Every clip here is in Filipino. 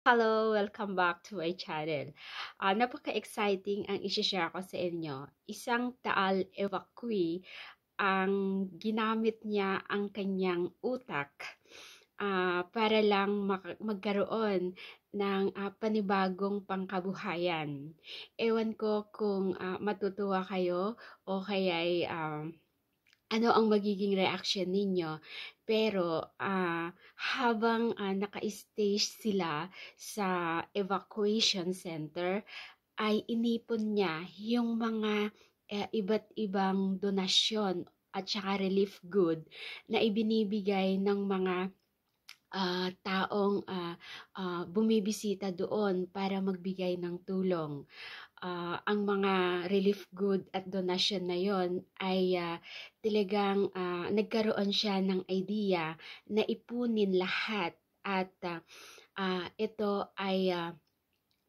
Hello! Welcome back to my channel. Ah, napaka-exciting ang isi-share ko sa inyo. Isang Taal evacuee ang ginamit niya ang kanyang utak ah, para lang magkaroon ng ah, panibagong pangkabuhayan. Ewan ko kung ah, matutuwa kayo o kaya'y ah, ano ang magiging reaction ninyo. Pero ah, habang ah, naka-stage sila sa evacuation center, ay inipon niya yung mga eh, iba't ibang donasyon at saka relief good na ibinibigay ng mga ah, taong ah, ah, bumibisita doon para magbigay ng tulong. Ah, ang mga relief good at donasyon na yon ay ah, talagang ah, nagkaroon siya ng idea na ipunin lahat at ah, ah, ito ay ah,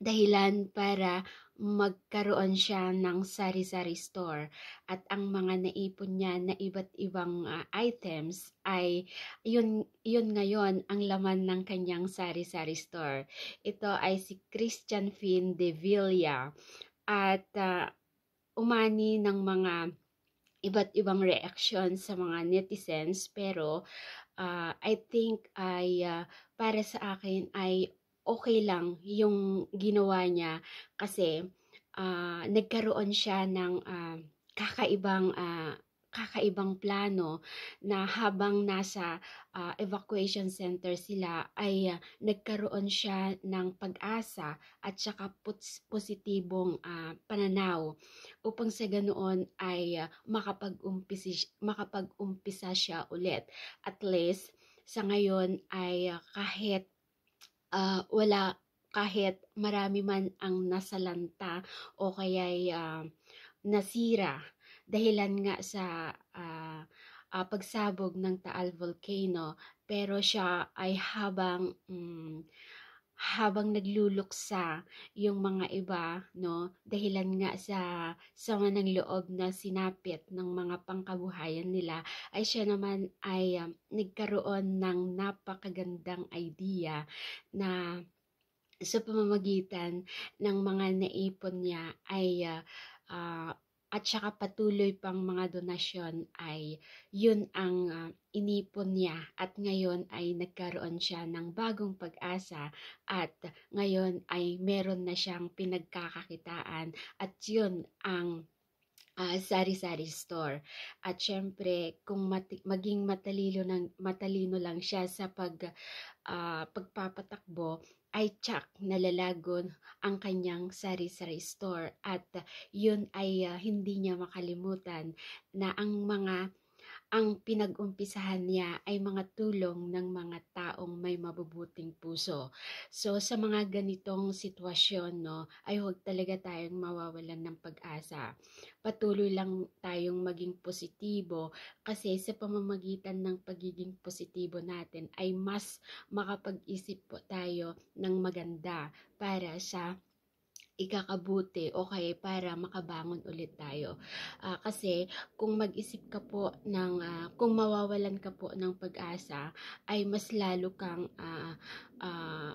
dahilan para magkaroon siya ng sari-sari store at ang mga naipon niya na iba't ibang ah, items ay yun yun ngayon ang laman ng kanyang sari-sari store. Ito ay si Christian Fin de Villa at ah, umani ng mga iba't ibang reaction sa mga netizens pero ah, I think ay ah, para sa akin ay okay lang yung ginawa niya kasi ah, nagkaroon siya ng ah, kakaibang ah, kakaibang plano na habang nasa ah, evacuation center sila ay ah, nagkaroon siya ng pag-asa at saka positibong ah, pananaw upang sa ganoon ay ah, makapag-umpisa, makapag-umpisa siya ulit. At least sa ngayon ay ah, kahit ah, wala kahit marami man ang nasalanta o kaya'y ah, nasira. Dahilan nga sa ah, ah, pagsabog ng Taal Volcano pero siya ay habang mm, habang nagluluksa yung mga iba no? Dahilan nga sa sama ng loob na sinapit ng mga pangkabuhayan nila ay siya naman ay um, nagkaroon ng napakagandang idea na sa pamamagitan ng mga naipon niya ay ah, ah, at saka patuloy pang mga donasyon ay yun ang ah, inipon niya at ngayon ay nagkaroon siya ng bagong pag-asa at ngayon ay meron na siyang pinagkakakitaan at yun ang ah, sari-sari store. At syempre, kung mati- maging matalino, ng, matalino lang siya sa pag, ah, pagpapatakbo, ay tsak nalalagon ang kanyang sari-sari store at yun ay ah, hindi niya makalimutan na ang mga ang pinag-umpisahan niya ay mga tulong ng mga taong may mabubuting puso. So sa mga ganitong sitwasyon no, ay huwag talaga tayong mawawalan ng pag-asa. Patuloy lang tayong maging positibo kasi sa pamamagitan ng pagiging positibo natin ay mas makapag-isip po tayo ng maganda para sa ikakabuti o kaya para makabangon ulit tayo. Ah, kasi kung mag-isip ka po ng ah, kung mawawalan ka po ng pag-asa ay mas lalo kang ah, ah,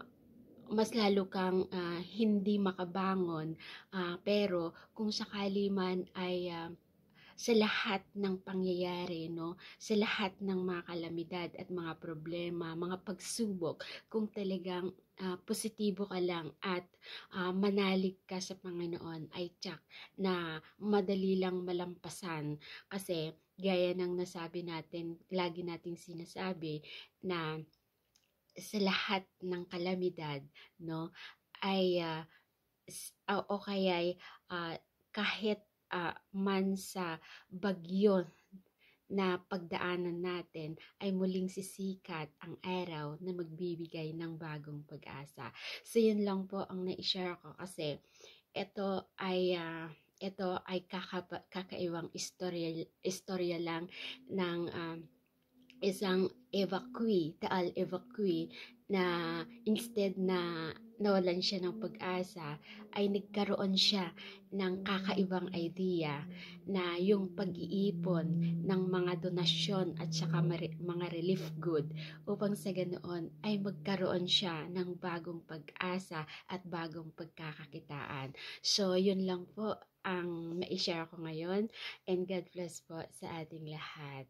mas lalo kang ah, hindi makabangon Ah, pero kung sakali man ay ah, sa lahat ng pangyayari, no? Sa lahat ng mga kalamidad at mga problema, mga pagsubok, kung talagang ah, positibo ka lang at ah, manalig ka sa Panginoon, ay tsak na madali lang malampasan. Kasi gaya ng nasabi natin, lagi nating sinasabi na sa lahat ng kalamidad, no, ay ah, o kaya ah, kahit ah, man sa bagyo na pagdaanan natin ay muling sisikat ang araw na magbibigay ng bagong pag-asa. So yun lang po ang na-share ko kasi ito ay ah, ito ay kakapa, kakaibang istorya, istorya lang ng ah, isang evacuee, Taal evacuee na instead na nawalan siya ng pag-asa, ay nagkaroon siya ng kakaibang idea na yung pag-iipon ng mga donasyon at saka mga relief good upang sa ganoon ay magkaroon siya ng bagong pag-asa at bagong pagkakakitaan. So, yun lang po ang ma-share ko ngayon and God bless po sa ating lahat.